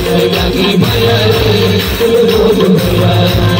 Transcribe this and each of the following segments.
Bagi bayar, tunggu bayar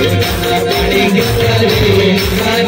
I'm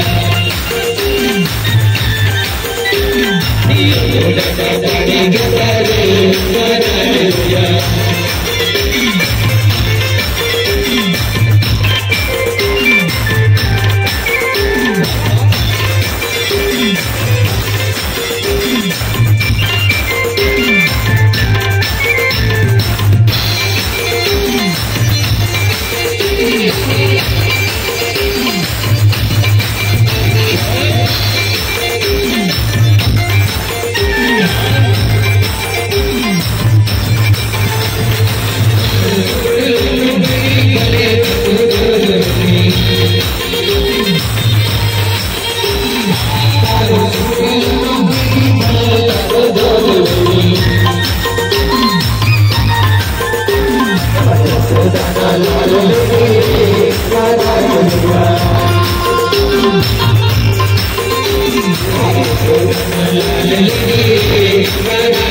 Hallelujah. Thank you.